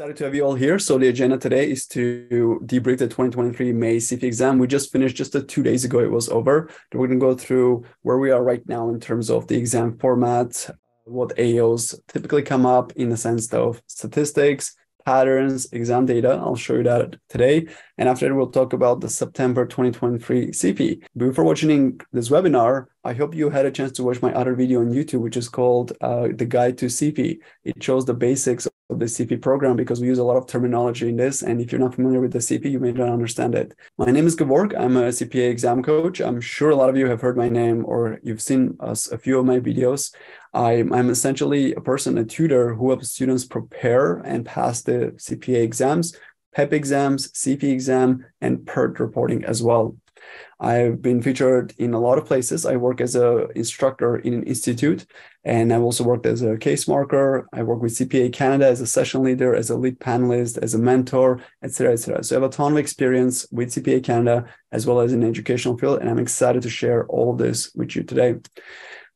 Excited to have you all here. So the agenda today is to debrief the 2023 May CFE exam. We just finished just a two days ago. It was over. We're going to go through where we are right now in terms of the exam format, what AOs typically come up in the sense of statistics, patterns, exam data. I'll show you that today. And after that, we'll talk about the September 2023 CFE. Before watching this webinar, I hope you had a chance to watch my other video on YouTube, which is called uh, The Guide to CP. It shows the basics of the CP program because we use a lot of terminology in this. And if you're not familiar with the CP, you may not understand it. My name is Gevorg. I'm a CPA exam coach. I'm sure a lot of you have heard my name or you've seen us, a few of my videos. I'm, I'm essentially a person, a tutor who helps students prepare and pass the CPA exams, PEP exams, CP exam, and PERT reporting as well. I've been featured in a lot of places. I work as an instructor in an institute, and I've also worked as a case marker. I work with CPA Canada as a session leader, as a lead panelist, as a mentor, etc., etc. So I have a ton of experience with CPA Canada as well as in the educational field, and I'm excited to share all of this with you today.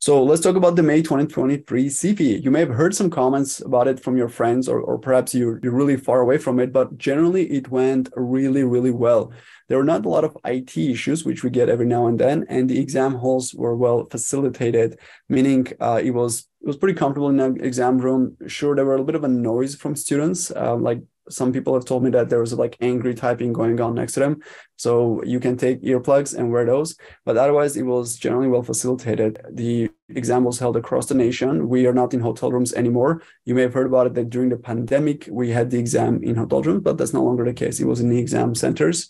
So let's talk about the May 2023 CFE. You may have heard some comments about it from your friends, or, or perhaps you're, you're really far away from it, but generally it went really, really well. There were not a lot of IT issues, which we get every now and then, and the exam halls were well facilitated, meaning uh, it was it was pretty comfortable in the exam room. Sure, there were a little bit of a noise from students, uh, like some people have told me that there was like angry typing going on next to them. So you can take earplugs and wear those. But otherwise, it was generally well facilitated. The exam was held across the nation. We are not in hotel rooms anymore. You may have heard about it that during the pandemic, we had the exam in hotel rooms, but that's no longer the case. It was in the exam centers.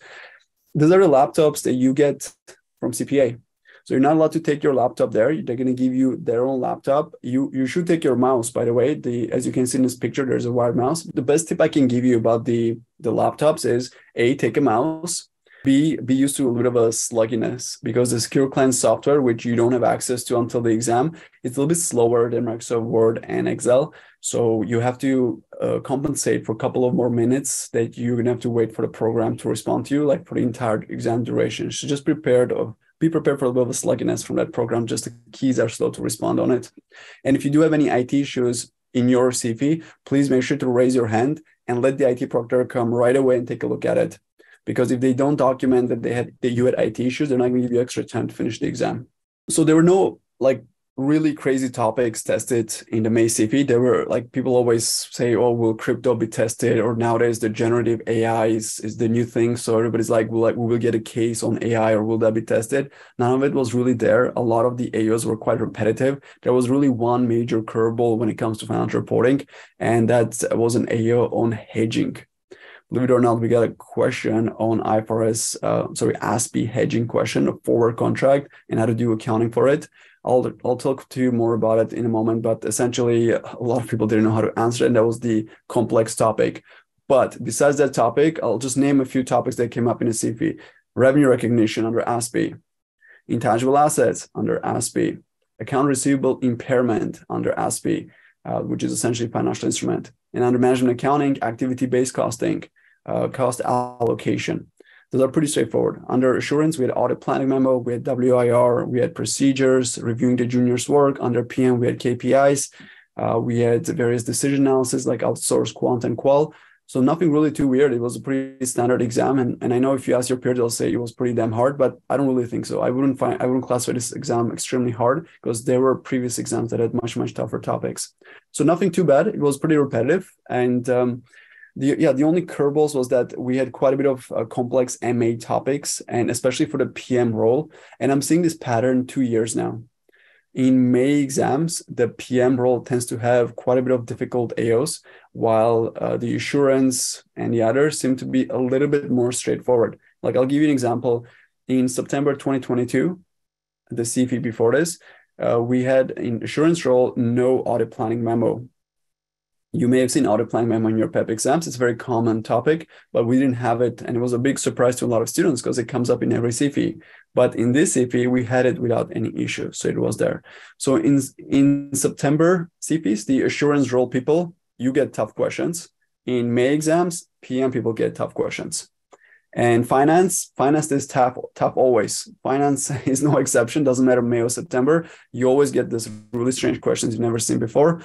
These are the laptops that you get from CPA. So you're not allowed to take your laptop there. They're going to give you their own laptop. You you should take your mouse, by the way. The as you can see in this picture, there's a wired mouse. The best tip I can give you about the the laptops is a take a mouse. B, be used to a little bit of a slugginess because the Secure Client software, which you don't have access to until the exam, it's a little bit slower than Microsoft Word and Excel. So you have to uh, compensate for a couple of more minutes that you're gonna have to wait for the program to respond to you, like for the entire exam duration. So just prepared of be prepared for a little bit of slugginess from that program. Just the keys are slow to respond on it. And if you do have any IT issues in your CFE, please make sure to raise your hand and let the IT proctor come right away and take a look at it. Because if they don't document that they had that you had IT issues, they're not going to give you extra time to finish the exam. So there were no like really crazy topics tested in the May CFE. There were like people always say, "Oh, will crypto be tested?" Or nowadays, the generative AI is, is the new thing. So everybody's like, "Will like we will get a case on AI, or will that be tested?" None of it was really there. A lot of the AOs were quite repetitive. There was really one major curveball when it comes to financial reporting, and that was an AO on hedging. Believe it or not, we got a question on IFRS, uh, sorry, ASPE hedging question, a forward contract, and how to do accounting for it. I'll I'll talk to you more about it in a moment, but essentially a lot of people didn't know how to answer it, and that was the complex topic. But besides that topic, I'll just name a few topics that came up in the CFE. Revenue recognition under ASPE, intangible assets under ASPE, account receivable impairment under ASPE, uh, which is essentially financial instrument, and under management accounting, activity-based costing, uh, cost allocation. Those are pretty straightforward. Under assurance, we had audit planning memo, we had WIR, we had procedures, reviewing the juniors' work. Under PM, we had KPIs. Uh, we had various decision analysis like outsource, quant, and qual. So nothing really too weird. It was a pretty standard exam, and, and I know if you ask your peers, they'll say it was pretty damn hard, but I don't really think so. I wouldn't find I wouldn't classify this exam extremely hard because there were previous exams that had much much tougher topics. So nothing too bad. It was pretty repetitive, and um, the yeah the only curveballs was that we had quite a bit of uh, complex ma topics and especially for the pm role and i'm seeing this pattern two years now. In may exams the pm role tends to have quite a bit of difficult aos while uh, the assurance and the others seem to be a little bit more straightforward. Like i'll give you an example. In september 2022 the cfe before this uh, we had in assurance role no audit planning memo you may have seen audit plan memo in your PEP exams. It's a very common topic, but we didn't have it. And it was a big surprise to a lot of students because it comes up in every CFE. But in this CFE, we had it without any issue. So it was there. So in, in September CFEs, the assurance role people, you get tough questions. In May exams, PM people get tough questions. And finance, finance is tough, tough always. Finance is no exception. Doesn't matter May or September. You always get this really strange questions you've never seen before.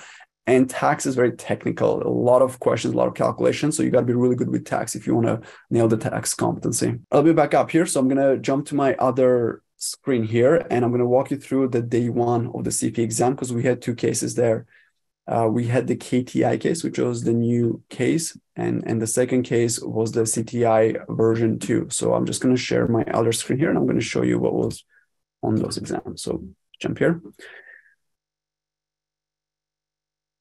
And tax is very technical, a lot of questions, a lot of calculations. So you got to be really good with tax if you want to nail the tax competency. I'll be back up here. So I'm going to jump to my other screen here and I'm going to walk you through the day one of the CP exam because we had two cases there. Uh, we had the KTI case, which was the new case, and, and the second case was the CTI version two. So I'm just going to share my other screen here and I'm going to show you what was on those exams. So jump here.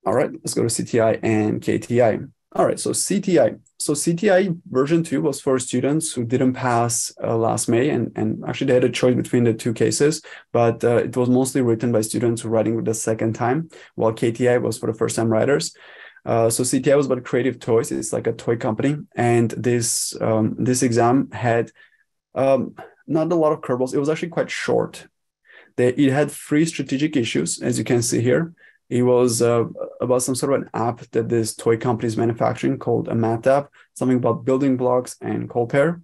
All right, let's go to CTI and KTI. All right, so CTI. So CTI version two was for students who didn't pass uh, last May, and, and actually they had a choice between the two cases, but uh, it was mostly written by students who writing the second time, while KTI was for the first time writers. Uh, so CTI was about creative toys. It's like a toy company, and this um, this exam had um, not a lot of curveballs. It was actually quite short. They, it had three strategic issues, as you can see here. It was uh, about some sort of an app that this toy company is manufacturing called a math app, something about building blocks and cold pair.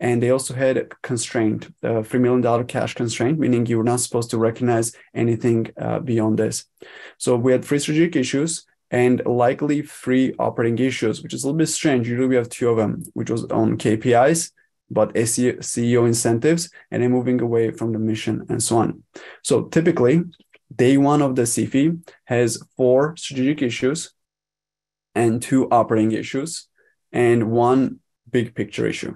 And they also had a constraint, a $3 million cash constraint, meaning you were not supposed to recognize anything uh, beyond this. So we had three strategic issues and likely three operating issues, which is a little bit strange. Usually we have two of them, which was on KPIs, but CEO incentives, and then moving away from the mission and so on. So typically, day one of the CFE has four strategic issues and two operating issues and one big picture issue.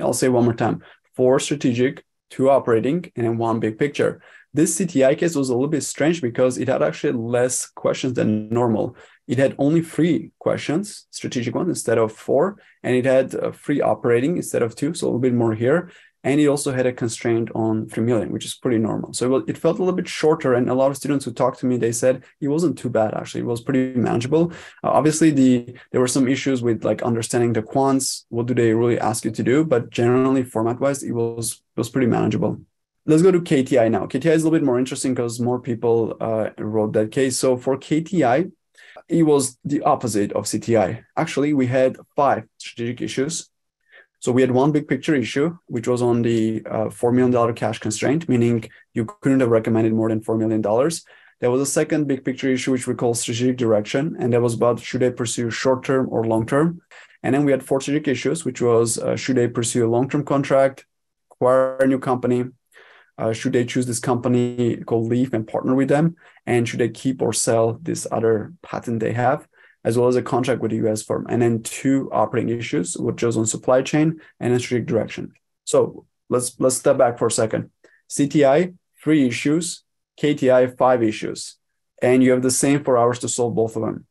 I'll say one more time four strategic, two operating, and one big picture. This CTI case was a little bit strange because it had actually less questions than normal. It had only three questions, strategic ones instead of four, and it had uh, three operating instead of two, so a little bit more here and it also had a constraint on 3 million which is pretty normal. So it felt a little bit shorter and a lot of students who talked to me they said it wasn't too bad actually. It was pretty manageable. Uh, obviously the there were some issues with like understanding the quants what do they really ask you to do? But generally format wise it was it was pretty manageable. Let's go to kti now. Kti is a little bit more interesting because more people uh, wrote that case. So for kti it was the opposite of cti actually we had five strategic issues so we had one big picture issue, which was on the uh, $4 million cash constraint, meaning you couldn't have recommended more than $4 million. There was a second big picture issue, which we call strategic direction. And that was about should they pursue short term or long term? And then we had four strategic issues, which was uh, should they pursue a long term contract, acquire a new company? Uh, should they choose this company called Leaf and partner with them? And should they keep or sell this other patent they have? As well as a contract with a US firm, and then two operating issues, which was on supply chain and a strategic direction. So let's let's step back for a second. CTI, three issues, KTI, five issues. And you have the same four hours to solve both of them.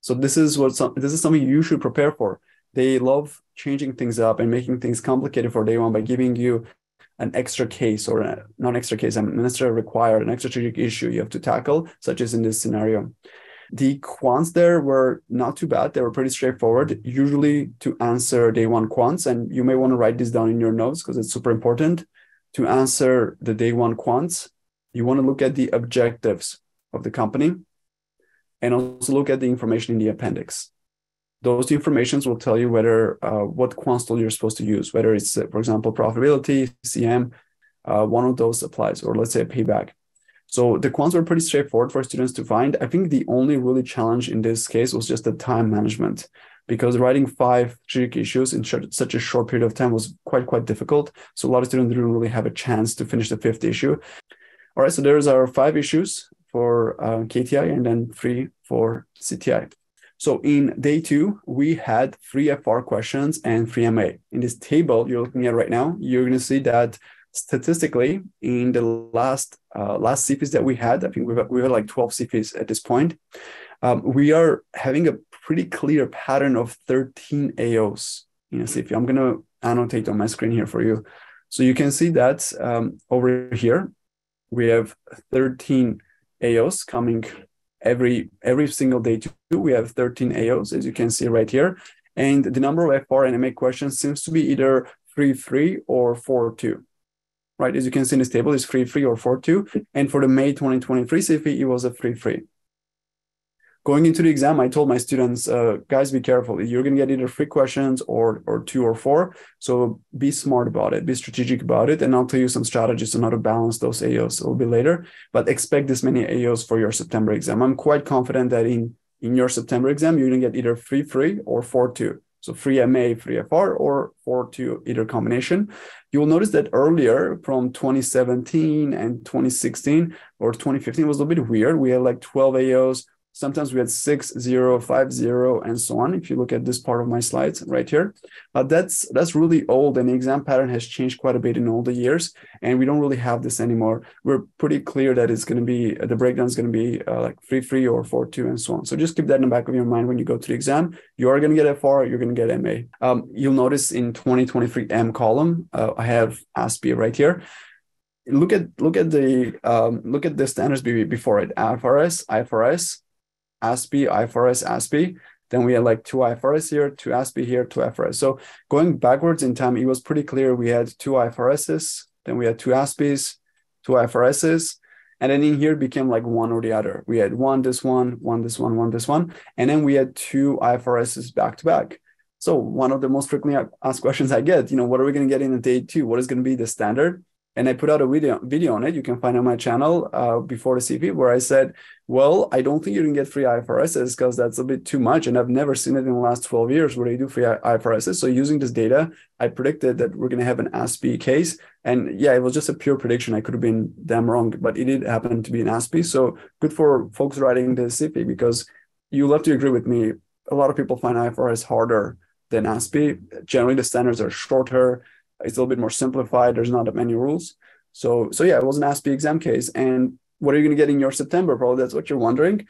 So this is what some, this is something you should prepare for. They love changing things up and making things complicated for day one by giving you an extra case or a, not extra case, an extra required, an extra strategic issue you have to tackle, such as in this scenario. The quants there were not too bad. They were pretty straightforward, usually to answer day one quants. And you may want to write this down in your notes because it's super important. To answer the day one quants, you want to look at the objectives of the company and also look at the information in the appendix. Those two informations will tell you whether uh, what quant tool you're supposed to use, whether it's, uh, for example, profitability, CM, uh, one of those applies, or let's say payback. So the quants were pretty straightforward for students to find. I think the only really challenge in this case was just the time management because writing five strategic issues in such a short period of time was quite, quite difficult. So a lot of students didn't really have a chance to finish the fifth issue. All right, so there's our five issues for uh, KTI and then three for CTI. So in day two, we had three FR questions and three MA. In this table you're looking at right now, you're going to see that statistically in the last uh, last CFEs that we had, I think we've, we've had like 12 CPs at this point, um, we are having a pretty clear pattern of 13 AOs in a CFE. I'm going to annotate on my screen here for you. So you can see that um, over here, we have 13 AOs coming every every single day too. We have 13 AOs, as you can see right here. And the number of FR and MA questions seems to be either 3-3 or 4-2 right? As you can see in this table, it's free free or 4-2. And for the May 2023 CFE, it was a free free. Going into the exam, I told my students, uh, guys, be careful. You're going to get either three questions or, or two or four. So be smart about it, be strategic about it. And I'll tell you some strategies on how to balance those AOs a little bit later. But expect this many AOs for your September exam. I'm quite confident that in in your September exam, you're going to get either free free or 4-2. So free MA, free FR, or 4-2 either combination. You will notice that earlier from 2017 and 2016 or 2015 was a little bit weird. We had like 12 AOs, Sometimes we had six, zero, five, zero, and so on. If you look at this part of my slides right here, uh, that's that's really old, and the exam pattern has changed quite a bit in all the years, and we don't really have this anymore. We're pretty clear that it's going to be the breakdown is going to be uh, like free, free, or four, two, and so on. So just keep that in the back of your mind when you go to the exam. You are going to get FR, you're going to get MA. Um, you'll notice in 2023 M column, uh, I have ASPE right here look at look at the um, look at the standards before it IFRS IFRS ASPE, IFRS, ASPE. Then we had like two IFRS here, two ASPE here, two IFRS. So going backwards in time, it was pretty clear we had two IFRSs, then we had two ASPEs, two IFRSs, and then in here became like one or the other. We had one, this one, one, this one, one, this one, and then we had two IFRSs back to back. So one of the most frequently asked questions I get, you know, what are we going to get in a day two? What is going to be the standard? And I put out a video video on it. You can find on my channel uh, before the CP where I said, well, I don't think you can get free IFRSs because that's a bit too much, and I've never seen it in the last 12 years where they do free IFRSs. So using this data, I predicted that we're going to have an ASPE case, and yeah, it was just a pure prediction. I could have been damn wrong, but it did happen to be an ASPE. So good for folks writing the CP because you'll have to agree with me. A lot of people find IFRS harder than ASPE. Generally, the standards are shorter it's a little bit more simplified. There's not that many rules. So so yeah, it was an ASPE exam case. And what are you going to get in your September? Probably that's what you're wondering.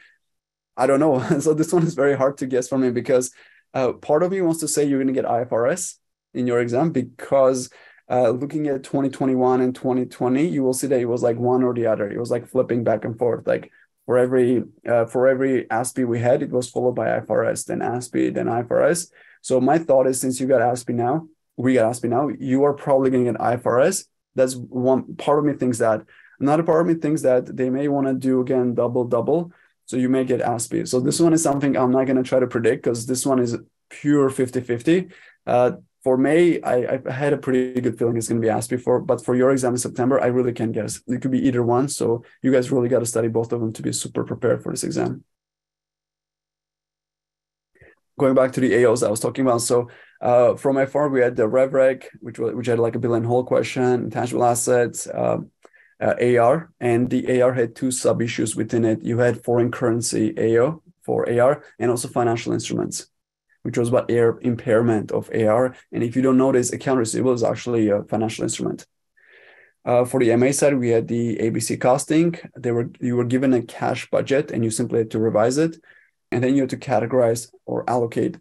I don't know. so this one is very hard to guess for me because uh, part of me wants to say you're going to get IFRS in your exam because uh, looking at 2021 and 2020, you will see that it was like one or the other. It was like flipping back and forth. Like for every uh, for every ASPE we had, it was followed by IFRS, then ASPE, then IFRS. So my thought is, since you got ASPE now, we get ASPE now, you are probably going to get IFRS. That's one part of me thinks that. Another part of me thinks that they may want to do again double double. So you may get ASPE. So this one is something I'm not going to try to predict because this one is pure 50 50. Uh, for May, I, I had a pretty good feeling it's going to be ASPE for, but for your exam in September, I really can't guess. It could be either one. So you guys really got to study both of them to be super prepared for this exam going back to the AOs I was talking about. So uh, from FR, we had the RevRec, which was which had like a bill and hold question, intangible assets, uh, uh, AR, and the AR had two sub issues within it. You had foreign currency AO for AR, and also financial instruments, which was about air impairment of AR. And if you don't notice, account receivable is actually a financial instrument. Uh, for the MA side, we had the ABC costing. They were you were given a cash budget, and you simply had to revise it and then you have to categorize or allocate,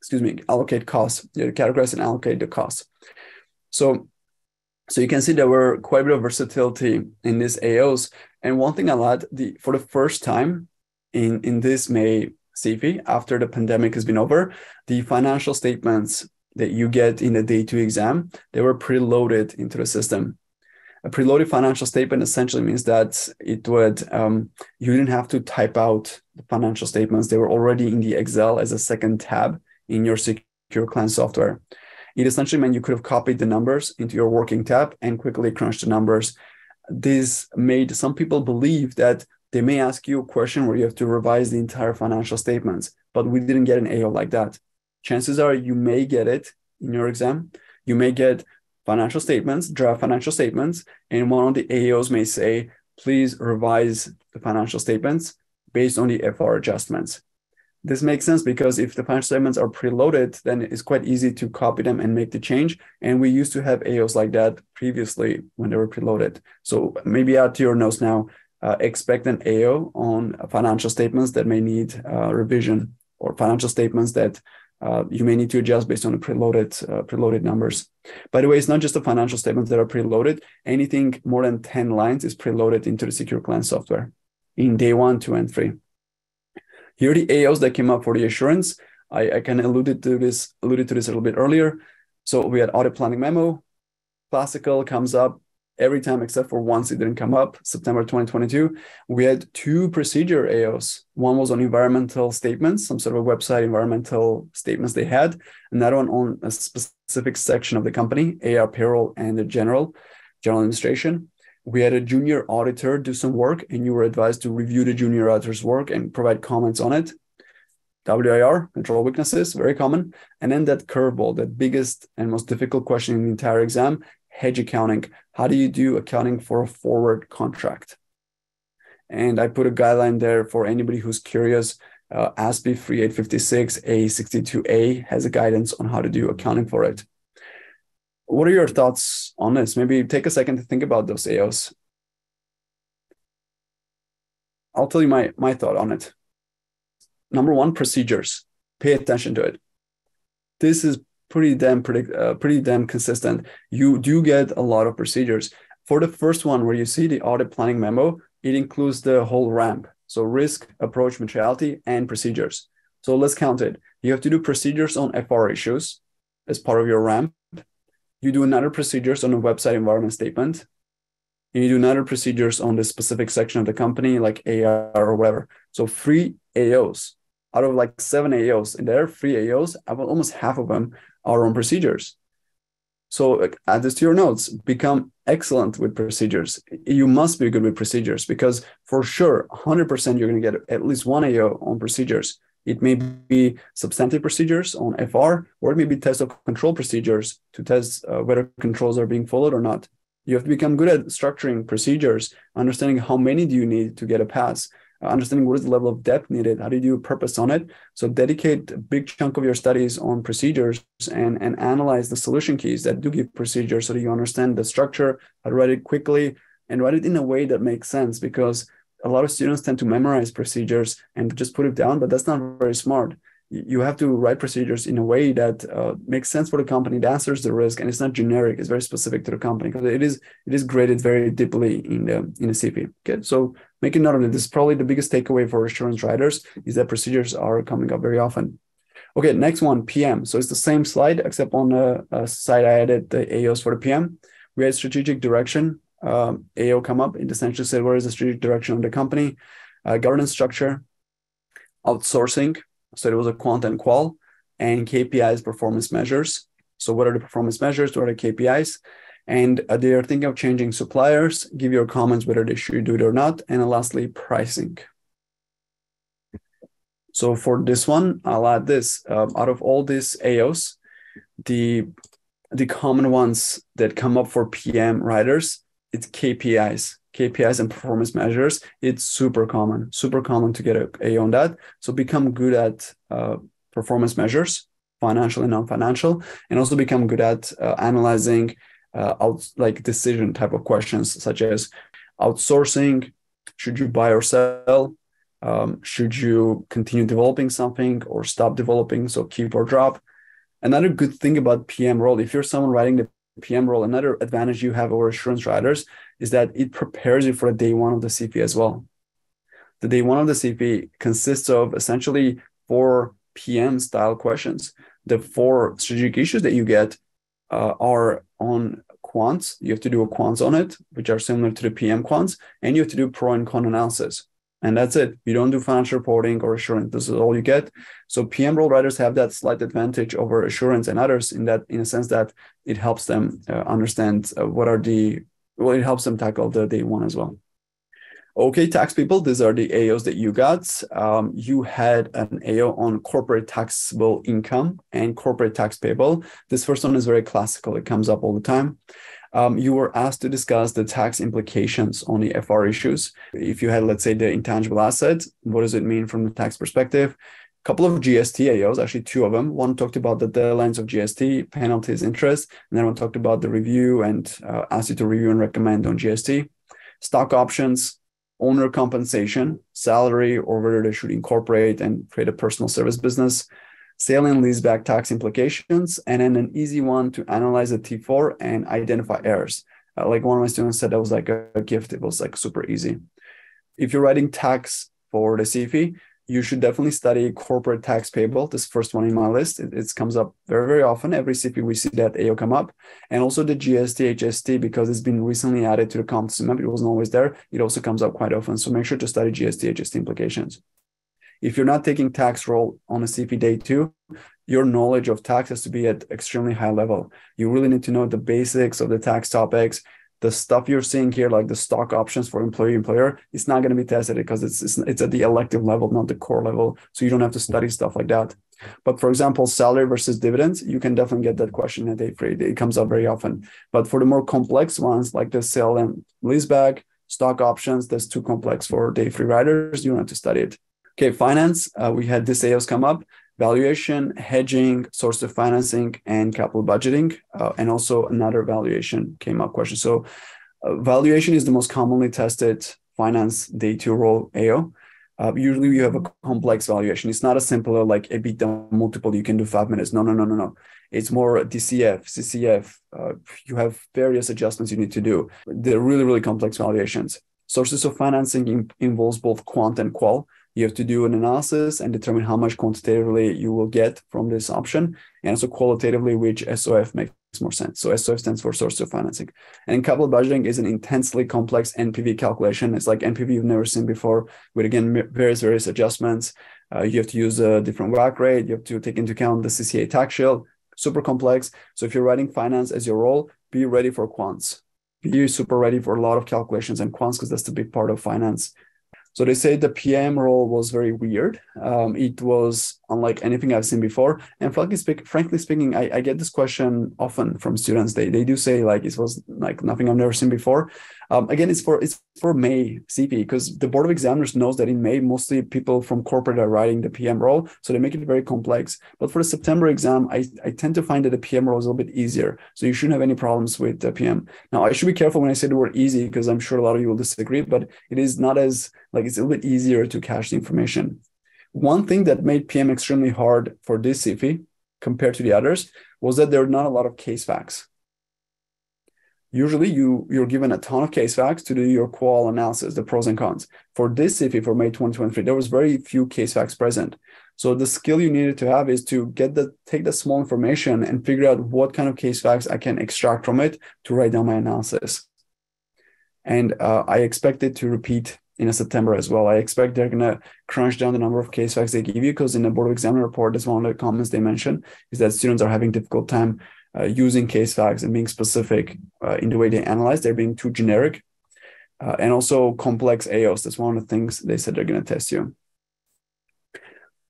excuse me, allocate costs. You have to categorize and allocate the costs. So, so you can see there were quite a bit of versatility in these AOs. And one thing I like, the for the first time in in this May CFE after the pandemic has been over, the financial statements that you get in the day two exam, they were preloaded into the system. A preloaded financial statement essentially means that it would um, you didn't have to type out the financial statements; they were already in the Excel as a second tab in your secure client software. It essentially meant you could have copied the numbers into your working tab and quickly crunch the numbers. This made some people believe that they may ask you a question where you have to revise the entire financial statements, but we didn't get an AO like that. Chances are you may get it in your exam. You may get financial statements, draft financial statements, and one of the AOs may say, please revise the financial statements based on the FR adjustments. This makes sense because if the financial statements are preloaded, then it's quite easy to copy them and make the change. And we used to have AOs like that previously when they were preloaded. So maybe add to your notes now, uh, expect an AO on financial statements that may need uh, revision or financial statements that uh, you may need to adjust based on the preloaded uh, preloaded numbers. By the way, it's not just the financial statements that are preloaded. Anything more than 10 lines is preloaded into the secure client software in day one, two, and three. Here are the AOs that came up for the assurance. I, I kind of alluded to this, alluded to this a little bit earlier. So we had audit planning memo, classical comes up, every time except for once it didn't come up, September 2022. We had two procedure AOs. One was on environmental statements, some sort of website environmental statements they had. Another one on a specific section of the company, AR payroll and the general, general administration. We had a junior auditor do some work, and you were advised to review the junior auditor's work and provide comments on it. WIR, control weaknesses, very common. And then that curveball, the biggest and most difficult question in the entire exam, hedge accounting. How do you do accounting for a forward contract? And I put a guideline there for anybody who's curious. Uh, ASPE 3856 A62A has a guidance on how to do accounting for it. What are your thoughts on this? Maybe take a second to think about those AOs. I'll tell you my, my thought on it. Number one, procedures. Pay attention to it. This is pretty damn predict, uh, pretty damn consistent. You do get a lot of procedures. For the first one, where you see the audit planning memo, it includes the whole ramp. So risk, approach, materiality, and procedures. So let's count it. You have to do procedures on FR issues as part of your ramp. You do another procedures on a website environment statement and you do another procedures on the specific section of the company, like AR or whatever. So three AOs out of like seven AOs, and there are three AOs, almost half of them are own procedures. So add this to your notes, become excellent with procedures. You must be good with procedures because for sure, 100% you're going to get at least one AO on procedures. It may be substantive procedures on FR, or it may be test of control procedures to test uh, whether controls are being followed or not. You have to become good at structuring procedures, understanding how many do you need to get a pass, Uh, understanding what is the level of depth needed, how do you do a purpose on it. So dedicate a big chunk of your studies on procedures and, and analyze the solution keys that do give procedures so that you understand the structure, how to write it quickly, and write it in a way that makes sense because a lot of students tend to memorize procedures and just put it down, but that's not very smart you have to write procedures in a way that uh, makes sense for the company, that answers the risk, and it's not generic. It's very specific to the company because it is it is graded very deeply in the in the CP. Okay, so making note of it. This is probably the biggest takeaway for assurance writers is that procedures are coming up very often. Okay, next one, PM. So it's the same slide except on the uh, side I added the AOs for the PM. We had strategic direction. Um, AO come up. It essentially said where is the strategic direction of the company, uh, governance structure, outsourcing so it was a quant and qual and KPIs performance measures. So what are the performance measures? What are the KPIs? And uh, they are thinking of changing suppliers. Give your comments whether they should do it or not. And lastly, pricing. So for this one, I'll add this. Um, out of all these AOs, the the common ones that come up for PM writers, it's KPIs. KPIs and performance measures, it's super common, super common to get a A on that. So become good at uh, performance measures, financial and non-financial, and also become good at uh, analyzing uh, out like decision type of questions, such as outsourcing, should you buy or sell? Um, should you continue developing something or stop developing? So keep or drop. Another good thing about PM role, if you're someone writing the PM role, another advantage you have over assurance writers is that it prepares you for the day one of the CP as well. The day one of the CP consists of essentially four PM style questions. The four strategic issues that you get uh, are on quants. You have to do a quants on it, which are similar to the PM quants, and you have to do pro and con analysis. And that's it. You don't do financial reporting or assurance. This is all you get. So PM role writers have that slight advantage over assurance and others in that, in a sense that it helps them uh, understand uh, what are the, well, it helps them tackle the day one as well. Okay, tax people, these are the AOs that you got. Um, you had an AO on corporate taxable income and corporate tax payable. This first one is very classical. It comes up all the time um, you were asked to discuss the tax implications on the FR issues. If you had, let's say, the intangible asset, what does it mean from the tax perspective? Couple of GST AOs, actually two of them. One talked about the deadlines of GST, penalties, interest, and then one talked about the review and uh, asked you to review and recommend on GST. Stock options, owner compensation, salary, or whether they should incorporate and create a personal service business, sale and leaseback tax implications, and then an easy one to analyze a T4 and identify errors. Uh, like one of my students said, that was like a, a, gift. It was like super easy. If you're writing tax for the CFE, you should definitely study corporate tax payable. This first one in my list. It, it comes up very, very often. Every CP we see that AO come up. And also the GST, HST, because it's been recently added to the competency map. It wasn't always there. It also comes up quite often. So make sure to study GST, HST implications. If you're not taking tax role on a CP day two, your knowledge of tax has to be at extremely high level. You really need to know the basics of the tax topics, the stuff you're seeing here, like the stock options for employee employer, it's not going to be tested because it's, it's it's at the elective level, not the core level. So you don't have to study stuff like that. But for example, salary versus dividends, you can definitely get that question at day three. It comes up very often. But for the more complex ones, like the sale and leaseback, stock options, that's too complex for day three riders. You don't have to study it. Okay, finance. Uh, we had this AOs come up valuation, hedging, source of financing, and capital budgeting. Uh, and also another valuation came up question. So uh, valuation is the most commonly tested finance day two role AO. Uh, usually you have a complex valuation. It's not a simple like a EBITDA multiple you can do five minutes. No, no, no, no, no. It's more DCF, CCF. Uh, you have various adjustments you need to do. They're really, really complex valuations. Sources of financing in, involves both quant and qual you have to do an analysis and determine how much quantitatively you will get from this option and also qualitatively which SOF makes more sense. So SOF stands for source of financing. And capital budgeting is an intensely complex NPV calculation. It's like NPV you've never seen before with again various various adjustments. Uh, you have to use a different WACC rate. You have to take into account the CCA tax shield. Super complex. So if you're writing finance as your role, be ready for quants. Be super ready for a lot of calculations and quants because that's the big part of finance so they say the PM role was very weird. Um, it was unlike anything I've seen before. And frankly, speak, frankly speaking, I, I, get this question often from students. They they do say like it was like nothing I've never seen before. Um, again, it's for it's for May CP because the board of examiners knows that in May mostly people from corporate are writing the PM role, so they make it very complex. But for the September exam, I, I tend to find that the PM role is a little bit easier, so you shouldn't have any problems with the PM. Now, I should be careful when I say the word easy because I'm sure a lot of you will disagree, but it is not as like it's a little bit easier to cache the information. One thing that made PM extremely hard for this CP compared to the others was that there are not a lot of case facts usually you you're given a ton of case facts to do your qual analysis the pros and cons. For this CFE for may 2023 there was very few case facts present. So the skill you needed to have is to get the take the small information and figure out what kind of case facts i can extract from it to write down my analysis. And uh, i expect it to repeat in September as well. I expect they're gonna crunch down the number of case facts they give you because in the board of examiner report, that's one of the comments they mentioned is that students are having difficult time uh, using case facts and being specific uh, in the way they analyze. They're being too generic. Uh, and also complex AOs. That's one of the things they said they're going to test you.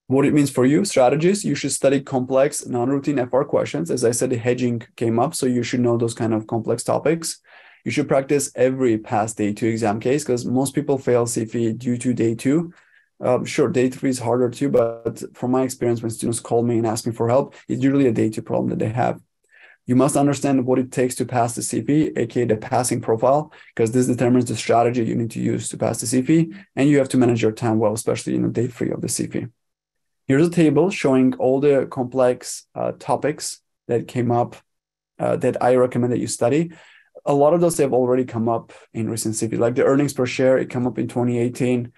What it means for you, strategies, you should study complex non-routine FR questions. As I said, the hedging came up, so you should know those kind of complex topics. You should practice every past day two exam case because most people fail CFE due to day two. Um, sure, day three is harder too, but from my experience, when students call me and ask me for help, it's usually a day two problem that they have. You must understand what it takes to pass the CP, aka the passing profile, because this determines the strategy you need to use to pass the CP, and you have to manage your time well, especially in the day three of the CP. Here's a table showing all the complex uh, topics that came up uh, that I recommend that you study. A lot of those have already come up in recent CP, like the earnings per share, it came up in 2018.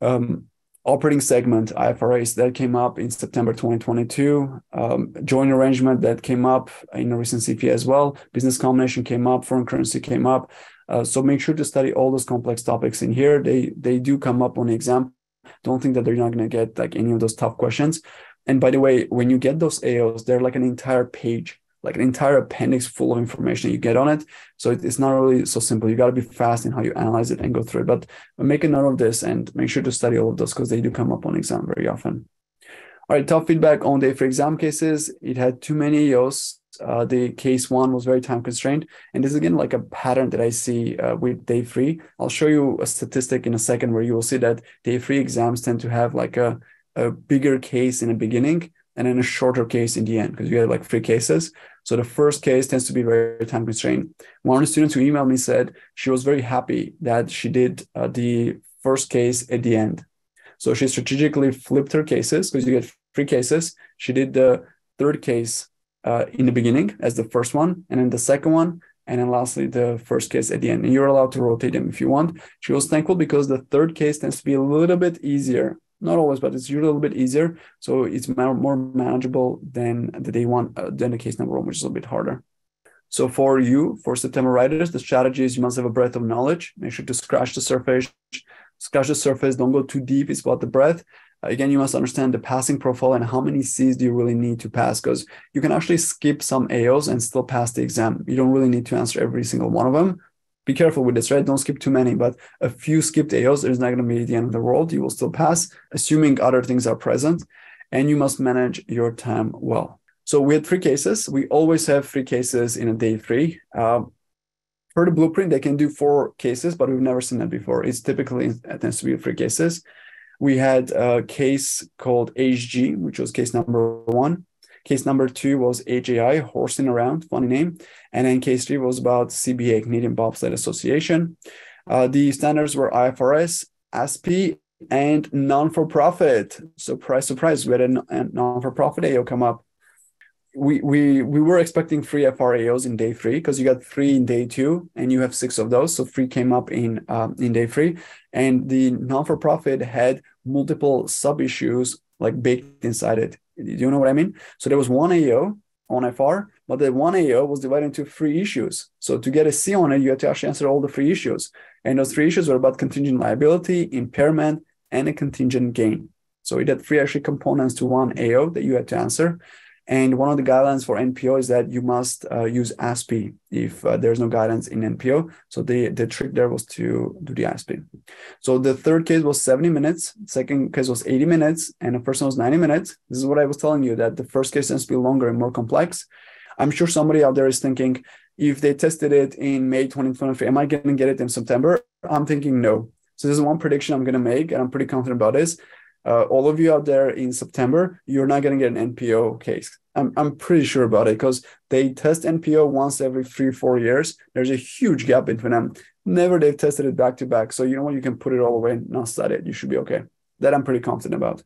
Um, operating segment IFRS that came up in September 2022, um, joint arrangement that came up in a recent CFE as well, business combination came up, foreign currency came up. Uh, so make sure to study all those complex topics in here. They they do come up on the exam. Don't think that they're not going to get like any of those tough questions. And by the way, when you get those AOs, they're like an entire page like an entire appendix full of information you get on it. So it's not really so simple. You got to be fast in how you analyze it and go through it. But make a note of this and make sure to study all of those because they do come up on exam very often. All right, top feedback on the for exam cases. It had too many EOs. Uh, the case one was very time constrained. And this is again like a pattern that I see uh, with day three. I'll show you a statistic in a second where you will see that day three exams tend to have like a, a bigger case in the beginning and then a shorter case in the end because you have like three cases. So the first case tends to be very time constrained. One of the students who emailed me said she was very happy that she did uh, the first case at the end. So she strategically flipped her cases because you get three cases. She did the third case uh, in the beginning as the first one, and then the second one, and then lastly the first case at the end. And you're allowed to rotate them if you want. She was thankful because the third case tends to be a little bit easier not always, but it's usually a little bit easier. So it's more manageable than the day one, uh, than the case number one, which is a little bit harder. So for you, for September writers, the strategy is you must have a breadth of knowledge. Make sure to scratch the surface. Scratch the surface. Don't go too deep. It's about the breadth. Again, you must understand the passing profile and how many C's do you really need to pass because you can actually skip some AOs and still pass the exam. You don't really need to answer every single one of them. Be careful with this, right? Don't skip too many, but a few skipped AOs is not going to be the end of the world. You will still pass, assuming other things are present, and you must manage your time well. So we had three cases. We always have three cases in a day three. Uh, for the blueprint, they can do four cases, but we've never seen that before. It's typically it tends to be three cases. We had a case called HG, which was case number one. Case number two was HAI, horsing around, funny name. And then case three was about CBA, Canadian Bobsled Association. Uh, the standards were IFRS, ASPE, and non-for-profit. Surprise, surprise, we had a, a non-for-profit AO come up. We, we we were expecting three FRAOs in day three because you got three in day two and you have six of those. So three came up in um, in day three, and the non-for-profit had multiple sub issues like baked inside it. Do you know what I mean? So there was one AO on FR, but the one AO was divided into three issues. So to get a C on it, you had to actually answer all the three issues. And those three issues were about contingent liability, impairment, and a contingent gain. So it had three actually components to one AO that you had to answer. And one of the guidelines for NPO is that you must uh, use ASPE if uh, there's no guidance in NPO. So the, the trick there was to do the ASPE. So the third case was 70 minutes, second case was 80 minutes, and the first one was 90 minutes. This is what I was telling you that the first case tends to be longer and more complex. I'm sure somebody out there is thinking, if they tested it in May 2023, am I going to get it in September? I'm thinking no. So this is one prediction I'm going to make, and I'm pretty confident about this uh, all of you out there in September, you're not going to get an NPO case. I'm, I'm pretty sure about it because they test NPO once every three, four years. There's a huge gap between them. Never they've tested it back to back. So you know what? You can put it all away and not study it. You should be okay. That I'm pretty confident about.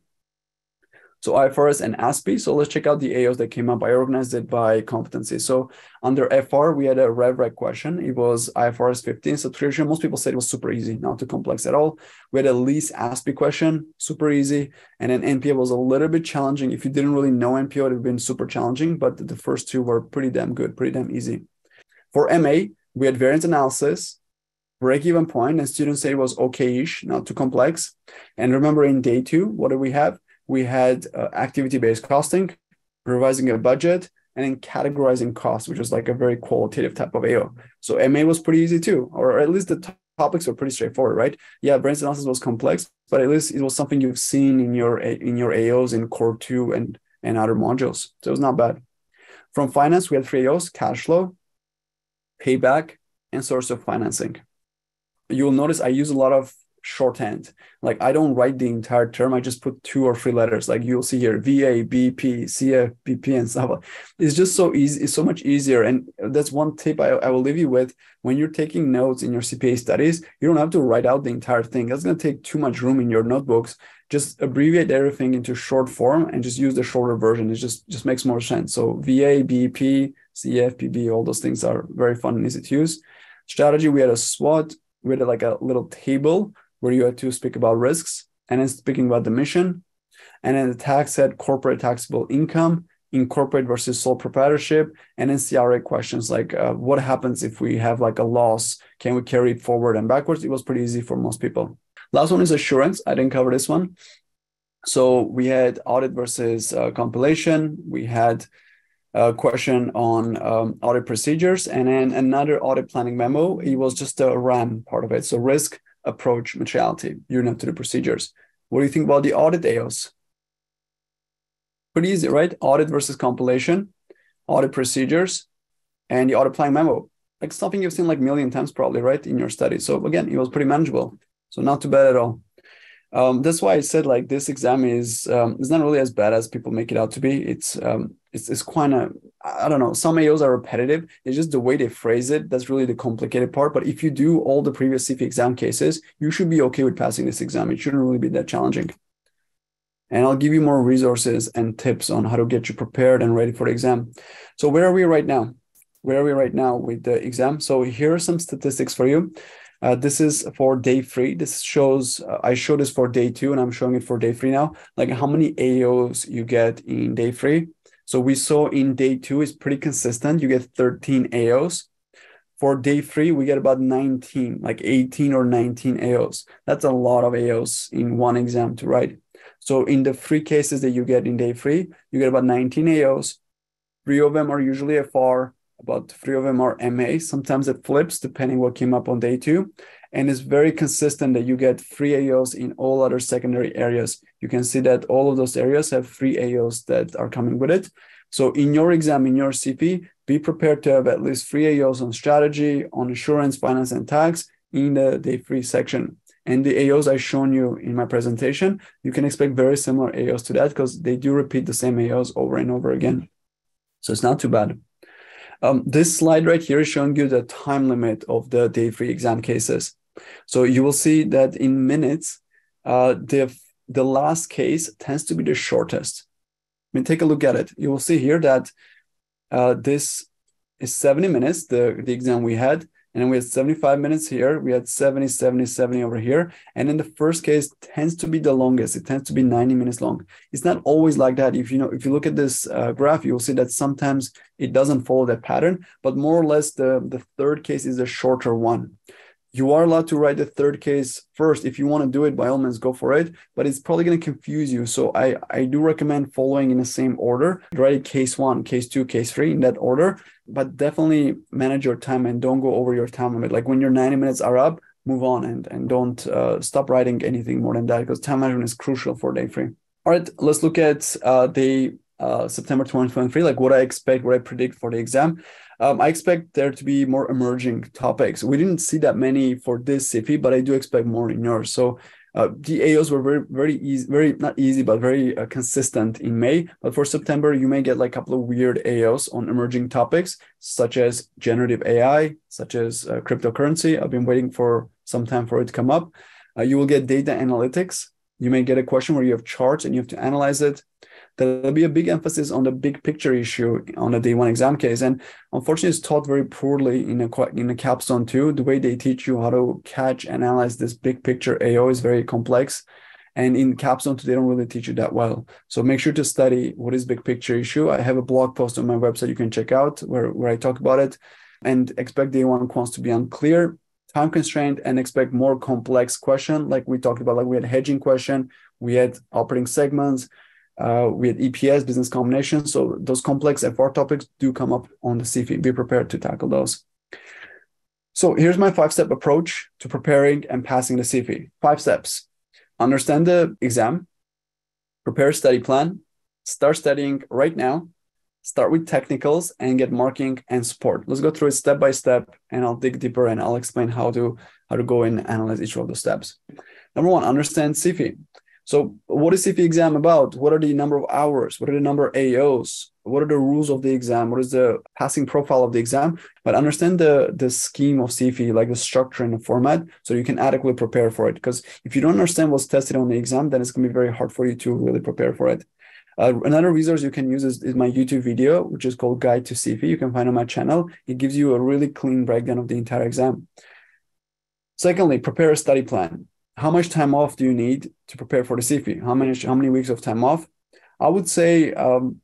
So IFRS and ASPE. So let's check out the AOs that came up. I organized it by competency. So under FR, we had a RevRec question. It was IFRS 15 subscription. Most people said it was super easy, not too complex at all. We had a lease ASPE question, super easy. And then NPO was a little bit challenging. If you didn't really know NPO, it would have been super challenging, but the first two were pretty damn good, pretty damn easy. For MA, we had variance analysis, break-even point, and students say it was okay-ish, not too complex. And remember in day two, what do we have? We had uh, activity-based costing, revising a budget, and then categorizing costs, which was like a very qualitative type of AO. So MA was pretty easy too, or at least the t- topics were pretty straightforward, right? Yeah, variance analysis was complex, but at least it was something you've seen in your in your AOs in core two and and other modules. So it was not bad. From finance, we had three AOs: cash flow, payback, and source of financing. You will notice I use a lot of shorthand. Like I don't write the entire term. I just put two or three letters. Like you'll see here, VA, BP, CF, BP, and stuff. It's just so easy. It's so much easier. And that's one tip I, I will leave you with. When you're taking notes in your CPA studies, you don't have to write out the entire thing. That's going to take too much room in your notebooks. Just abbreviate everything into short form and just use the shorter version. It just just makes more sense. So VA, BP, CF, PB, all those things are very fun and easy to use. Strategy, we had a SWOT, we had like a little table where you had to speak about risks and then speaking about the mission. And then the tax had corporate taxable income, incorporate versus sole proprietorship, and then CRA questions like uh, what happens if we have like a loss? Can we carry it forward and backwards? It was pretty easy for most people. Last one is assurance. I didn't cover this one. So we had audit versus uh, compilation. We had a question on um, audit procedures and then another audit planning memo. It was just a RAM part of it. So risk, approach materiality. Not to the procedures. What do you think about the audit AOs? Pretty easy, right? Audit versus compilation, audit procedures, and the audit plan memo. Like something you've seen like million times probably, right? In your study. So again, it was pretty manageable. So not too bad at all. Um, that's why I said like this exam is um, is not really as bad as people make it out to be. It's um, it's, it's quite a I don't know. Some AOs are repetitive. It's just the way they phrase it. That's really the complicated part. But if you do all the previous CFE exam cases, you should be okay with passing this exam. It shouldn't really be that challenging. And I'll give you more resources and tips on how to get you prepared and ready for the exam. So where are we right now? Where are we right now with the exam? So here are some statistics for you. Uh, this is for day three. This shows, uh, I showed this for day two and I'm showing it for day three now, like how many AOs you get in day three. So we saw in day two is pretty consistent. You get 13 AOs. For day three, we get about 19, like 18 or 19 AOs. That's a lot of AOs in one exam to write. So in the three cases that you get in day three, you get about 19 AOs. Three of them are usually FR, About three of them are MA. Sometimes it flips depending what came up on day two. And it's very consistent that you get three AOs in all other secondary areas. You can see that all of those areas have three AOs that are coming with it. So in your exam, in your CP, be prepared to have at least three AOs on strategy, on insurance, finance, and tax in the day three section. And the AOs I've shown you in my presentation, you can expect very similar AOs to that because they do repeat the same AOs over and over again. So it's not too bad. Um, this slide right here is showing you the time limit of the day three exam cases. So you will see that in minutes, uh, the, the last case tends to be the shortest. I mean, take a look at it. You will see here that uh, this is 70 minutes, the, the exam we had, and we had 75 minutes here. We had 70, 70, 70 over here. And then the first case tends to be the longest. It tends to be 90 minutes long. It's not always like that. If you know, if you look at this uh, graph, you'll see that sometimes it doesn't follow that pattern, but more or less the, the third case is a shorter one you are allowed to write the third case first. If you want to do it by all means go for it but it's probably going to confuse you. So i i do recommend following in the same order. Write case one case two case three in that order but definitely manage your time and don't go over your time limit. Like when your 90 minutes are up move on and and don't uh, stop writing anything more than that because time management is crucial for day three. All right let's look at uh, the uh, September 2023, like what I expect, what I predict for the exam. Um, I expect there to be more emerging topics. We didn't see that many for this CFE, but I do expect more in yours. So uh, the AOs were very, very easy, very not easy, but very uh, consistent in May. But for September, you may get like a couple of weird AOs on emerging topics, such as generative AI, such as uh, cryptocurrency. I've been waiting for some time for it to come up. Uh, you will get data analytics. You may get a question where you have charts and you have to analyze it there'll be a big emphasis on the big picture issue on the day one exam case. And unfortunately, it's taught very poorly in a in a capstone 2. The way they teach you how to catch and analyze this big picture AO is very complex. And in capstone, too, they don't really teach you that well. So make sure to study what is big picture issue. I have a blog post on my website you can check out where, where I talk about it. And expect day one quants to be unclear, time constrained, and expect more complex question. Like we talked about, like we had hedging question, we had operating segments, uh, with EPS, business combinations. So those complex FR topics do come up on the CFE. Be prepared to tackle those. So here's my five-step approach to preparing and passing the CFE. Five steps. Understand the exam, prepare a study plan, start studying right now, start with technicals and get marking and support. Let's go through it step by step and I'll dig deeper and I'll explain how to how to go and analyze each of those steps. Number one, understand CFE. So what is CP exam about? What are the number of hours? What are the number of AOs? What are the rules of the exam? What is the passing profile of the exam? But understand the, the scheme of CFE, like the structure and the format, so you can adequately prepare for it. Because if you don't understand what's tested on the exam, then it's going to be very hard for you to really prepare for it. Uh, another resource you can use is, is, my YouTube video, which is called Guide to CFE. You can find on my channel. It gives you a really clean breakdown of the entire exam. Secondly, prepare a study plan how much time off do you need to prepare for the CFE? How many how many weeks of time off? I would say um,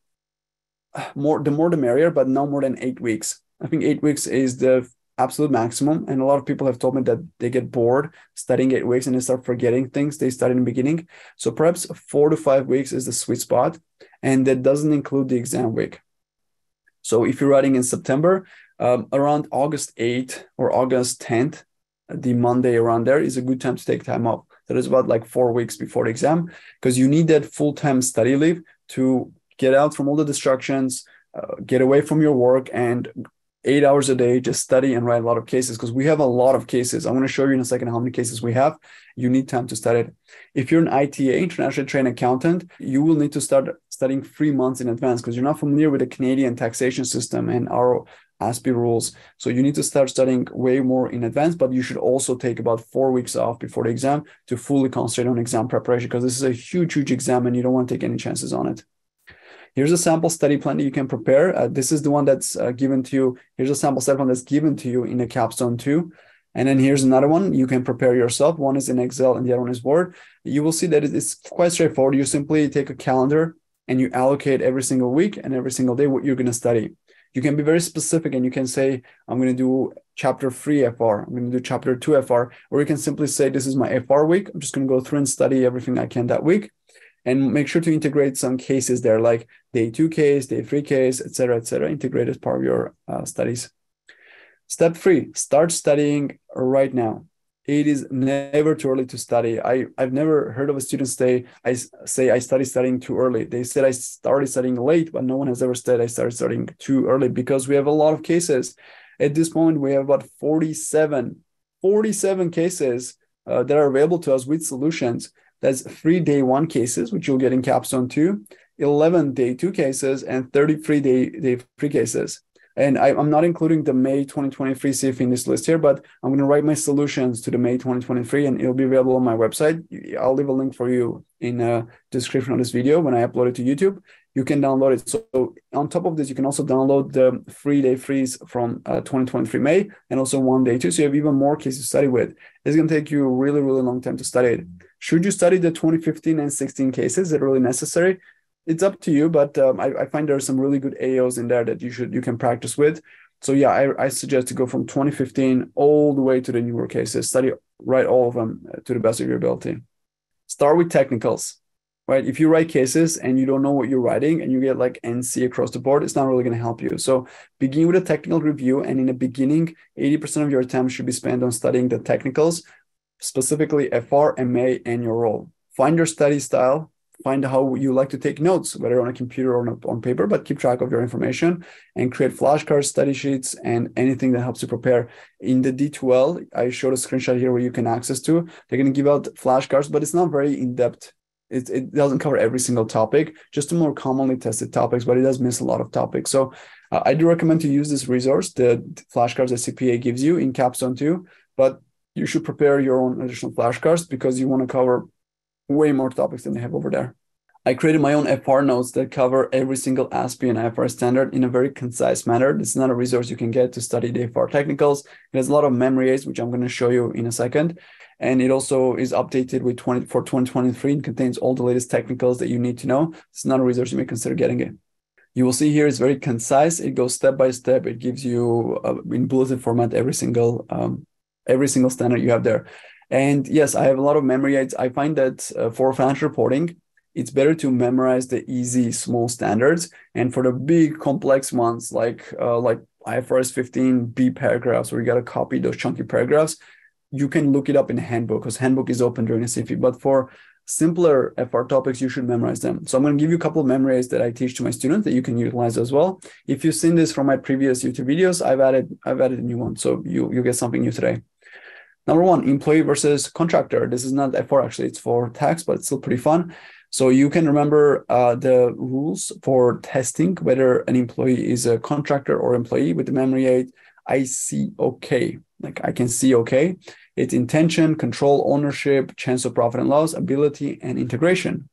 more the more the merrier, but no more than eight weeks. I think eight weeks is the absolute maximum. And a lot of people have told me that they get bored studying eight weeks and they start forgetting things they studied in the beginning. So perhaps four to five weeks is the sweet spot, and that doesn't include the exam week. So if you're writing in September, um, around August 8th or August 10th, the Monday around there is a good time to take time off. That is about like four weeks before the exam because you need that full time study leave to get out from all the distractions, uh, get away from your work, and eight hours a day just study and write a lot of cases because we have a lot of cases. I'm going to show you in a second how many cases we have. You need time to study it. If you're an ITA, international trained accountant, you will need to start studying three months in advance because you're not familiar with the Canadian taxation system and our ASPE rules. So you need to start studying way more in advance, but you should also take about four weeks off before the exam to fully concentrate on exam preparation because this is a huge, huge exam and you don't want to take any chances on it. Here's a sample study plan that you can prepare. Uh, this is the one that's uh, given to you. Here's a sample study plan that's given to you in a capstone two. And then here's another one you can prepare yourself. One is in Excel and the other one is Word. You will see that it's quite straightforward. You simply take a calendar and you allocate every single week and every single day what you're going to study you can be very specific and you can say, I'm going to do chapter three FR, I'm going to do chapter two FR, or you can simply say, This is my FR week. I'm just going to go through and study everything I can that week. and make sure to integrate some cases there, like day two case, day three case, etc., etc. Integrate as part of your uh, studies. Step three: start studying right now. It is never too early to study. I I've never heard of a student say I say I started studying too early. They said I started studying late, but no one has ever said I started studying too early because we have a lot of cases. At this point, we have about 47, 47 cases uh, that are available to us with solutions. That's three day one cases, which you'll get in Capstone 2, 11 day two cases, and 33 day, day three cases. And I, am not including the May 2023 CFE in this list here, but I'm going to write my solutions to the May 2023 and it'll be available on my website. I'll leave a link for you in the description of this video when I upload it to YouTube. You can download it. So on top of this, you can also download the free day freeze from uh, 2023 May and also one day too. So you have even more cases to study with. It's going to take you a really, really long time to study it. Should you study the 2015 and 16 cases? Is it really necessary? It's up to you, but um, I, I, find there are some really good AOs in there that you should you can practice with. So yeah, I, I suggest to go from 2015 all the way to the newer cases. Study write all of them uh, to the best of your ability. Start with technicals, right? If you write cases and you don't know what you're writing and you get like NC across the board, it's not really going to help you. So begin with a technical review, and in the beginning, 80% of your time should be spent on studying the technicals specifically FR, MA, and your role. Find your study style, find how you like to take notes, whether on a computer or on paper, but keep track of your information and create flashcards, study sheets, and anything that helps you prepare. In the D2L, I showed a screenshot here where you can access to. They're going to give out flashcards, but it's not very in depth. It, it doesn't cover every single topic, just the more commonly tested topics, but it does miss a lot of topics. So uh, I do recommend to use this resource, the flashcards that CPA gives you in Capstone 2, but you should prepare your own additional flashcards because you want to cover way more topics than they have over there. I created my own FR notes that cover every single ASPE and IFRS standard in a very concise manner. This is not a resource you can get to study the FR technicals. It has a lot of memory aids, which I'm going to show you in a second. And it also is updated with 20 for 2023 and contains all the latest technicals that you need to know. It's not a resource you may consider getting it. You will see here it's very concise. It goes step by step. It gives you uh, in bulletin format every single um, every single standard you have there. And yes, I have a lot of memory aids. I find that uh, for financial reporting, it's better to memorize the easy small standards. And for the big complex ones, like uh, like IFRS 15 B paragraphs, where you got to copy those chunky paragraphs, you can look it up in handbook because handbook is open during the CFE. But for simpler FR topics, you should memorize them. So I'm going to give you a couple of memories that I teach to my students that you can utilize as well. If you've seen this from my previous YouTube videos, I've added I've added a new one, so you you get something new today. Number one, employee versus contractor. This is not FR actually, it's for tax, but it's still pretty fun. So you can remember uh, the rules for testing whether an employee is a contractor or employee with the memory aid. I see okay, like I can see okay. It's intention, control, ownership, chance of profit and loss, ability, and integration.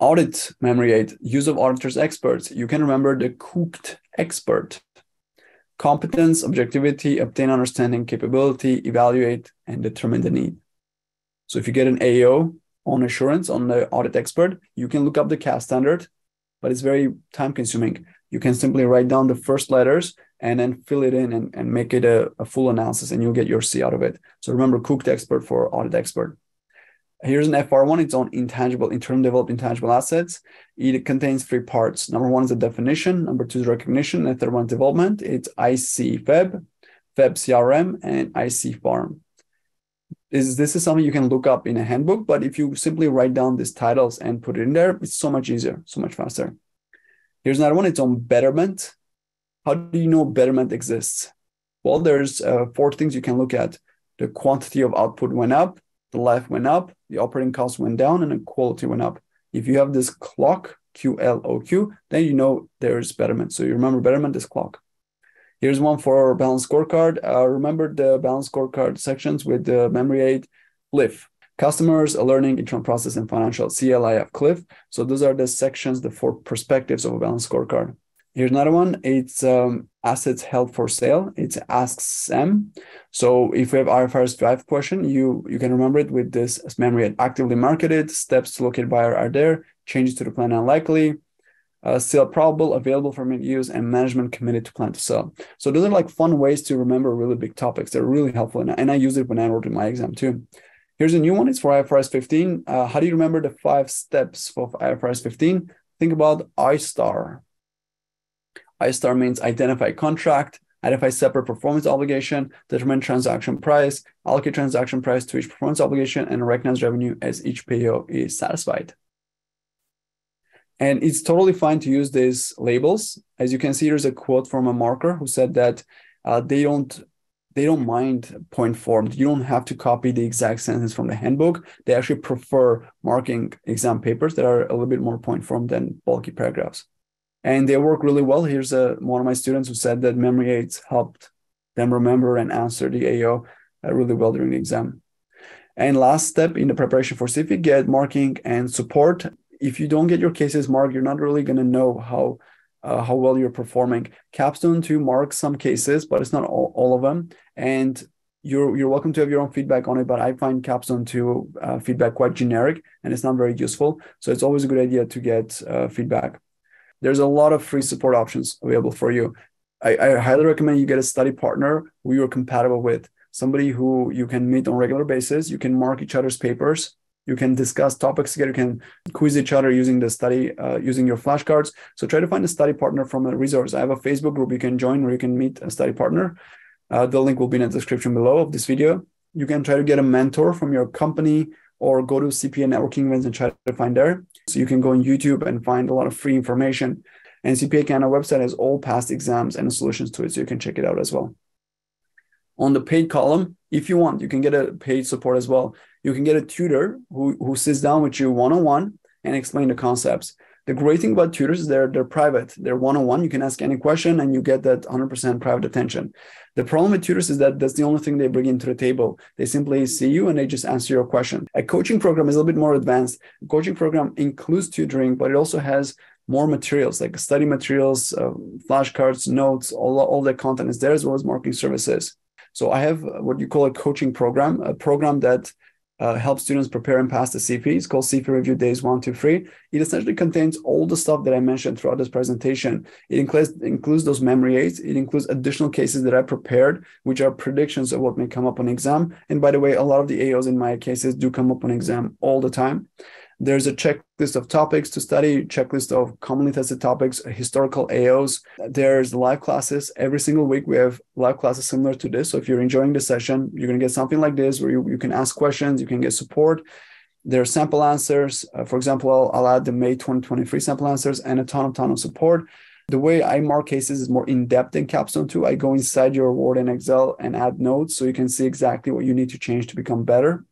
Audit memory aid, use of auditors experts. You can remember the cooked expert competence, objectivity, obtain understanding, capability, evaluate, and determine the need. So if you get an AO on assurance on the audit expert, you can look up the CAS standard, but it's very time consuming. You can simply write down the first letters and then fill it in and, and make it a, a full analysis and you'll get your C out of it. So remember cooked expert for audit expert. Here's an FR1. It's on intangible, internal developed intangible assets. It contains three parts. Number one is the definition. Number two is recognition. And third one, development. It's IC Feb, CRM, and IC Farm. Is this is something you can look up in a handbook, but if you simply write down these titles and put it in there, it's so much easier, so much faster. Here's another one. It's on betterment. How do you know betterment exists? Well, there's uh, four things you can look at. The quantity of output went up, the life went up, the operating cost went down, and the quality went up. If you have this clock, Q L O Q, then you know there's betterment. So you remember betterment is clock. Here's one for balance scorecard. Uh, remember the balance scorecard sections with the memory aid, CLIF. Customers, a learning, internal process, and financial, CLIF, CLIF. So those are the sections, the four perspectives of a balance scorecard. Here's another one. It's um, assets held for sale. It's Ask Sam. So if we have IFRS 5 question, you, you can remember it with this memory. Actively marketed, steps to locate buyer are there, changes to the plan unlikely, uh, still probable, available for use, and management committed to plan to sell. So those are like fun ways to remember really big topics. They're really helpful. And, and I use it when I wrote in my exam too. Here's a new one. It's for IFRS 15. Uh, how do you remember the five steps of IFRS 15? Think about I-STAR. I-STAR means identify contract, identify separate performance obligation, determine transaction price, allocate transaction price to each performance obligation, and recognize revenue as each PO is satisfied. And it's totally fine to use these labels. As you can see, there's a quote from a marker who said that uh, they don't they don't mind point form. You don't have to copy the exact sentence from the handbook. They actually prefer marking exam papers that are a little bit more point form than bulky paragraphs. And they work really well. Here's a, one of my students who said that memory aids helped them remember and answer the AO uh, really well during the exam. And last step in the preparation for CFE, get marking and support. If you don't get your cases marked, you're not really going to know how uh, how well you're performing. Capstone 2 mark some cases, but it's not all, all of them. And you're, you're welcome to have your own feedback on it, but I find Capstone 2 uh, feedback quite generic and it's not very useful. So it's always a good idea to get uh, feedback. There's a lot of free support options available for you. I, I highly recommend you get a study partner who you're compatible with, somebody who you can meet on a regular basis. You can mark each other's papers. You can discuss topics together. You can quiz each other using the study uh, using your flashcards. So try to find a study partner from a resource. I have a facebook group you can join where you can meet a study partner. Uh, the link will be in the description below of this video. You can try to get a mentor from your company or go to cpa networking events and try to find there. So you can go on youtube and find a lot of free information. And cpa canada website has all past exams and solutions to it so you can check it out as well. On the paid column if you want you can get a paid support as well. You can get a tutor who, who sits down with you one-on-one and explain the concepts the great thing about tutors is they're they're private. They're one-on-one. You can ask any question and you get that 100% private attention. The problem with tutors is that that's the only thing they bring into the table. They simply see you and they just answer your question. A coaching program is a little bit more advanced. A coaching program includes tutoring but it also has more materials like study materials uh, flashcards notes all, all the content is there as well as marketing services. So I have what you call a coaching program, a program that uh, helps students prepare and pass the CFE. It's called CFE Review Days One, Two, Three. It essentially contains all the stuff that I mentioned throughout this presentation. It includes includes those memory aids. It includes additional cases that I prepared, which are predictions of what may come up on exam. And by the way, a lot of the AOs in my cases do come up on exam all the time. There's a checklist of topics to study, checklist of commonly tested topics, historical AOs. There's live classes every single week. We have live classes similar to this. So if you're enjoying the session, you're going to get something like this where you, you can ask questions, you can get support. There are sample answers. Uh, for example, I'll, I'll add the May 2023 sample answers and a ton of ton of support. The way I mark cases is more in depth in Capstone 2. I go inside your Word and Excel and add notes so you can see exactly what you need to change to become better.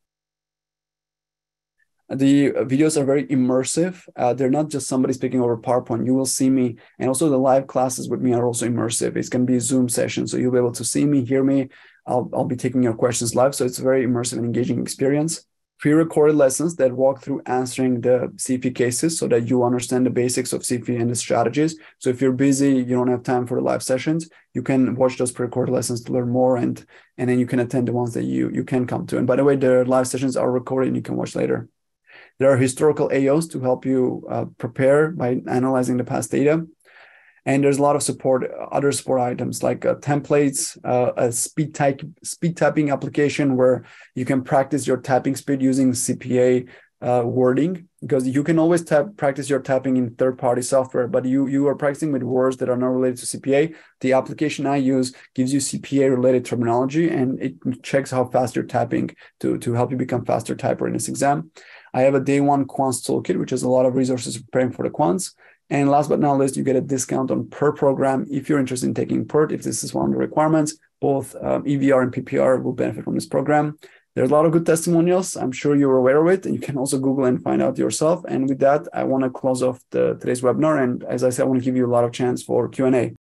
The videos are very immersive. Uh, they're not just somebody speaking over PowerPoint. You will see me, and also the live classes with me are also immersive. It's going to be a Zoom session, so you'll be able to see me, hear me. I'll, I'll be taking your questions live, so it's a very immersive and engaging experience. Pre-recorded lessons that walk through answering the CP cases so that you understand the basics of CP and the strategies. So if you're busy, you don't have time for the live sessions, you can watch those pre-recorded lessons to learn more, and and then you can attend the ones that you you can come to. And by the way, the live sessions are recorded and you can watch later. There are historical AOs to help you uh, prepare by analyzing the past data. And there's a lot of support, other support items like uh, templates, uh, a speed type, speed typing application where you can practice your typing speed using CPA uh, wording because you can always tap, practice your tapping in third-party software, but you you are practicing with words that are not related to CPA. The application I use gives you CPA-related terminology, and it checks how fast you're tapping to to help you become faster typer in this exam. I have a day one quants toolkit, which has a lot of resources preparing for the quants. And last but not least, you get a discount on PERT program if you're interested in taking PERT. If this is one of the requirements, both um, EVR and PPR will benefit from this program. There's a lot of good testimonials. I'm sure you're aware of it, and you can also Google and find out yourself. And with that, I want to close off the, today's webinar. And as I said, I want to give you a lot of chance for Q&A.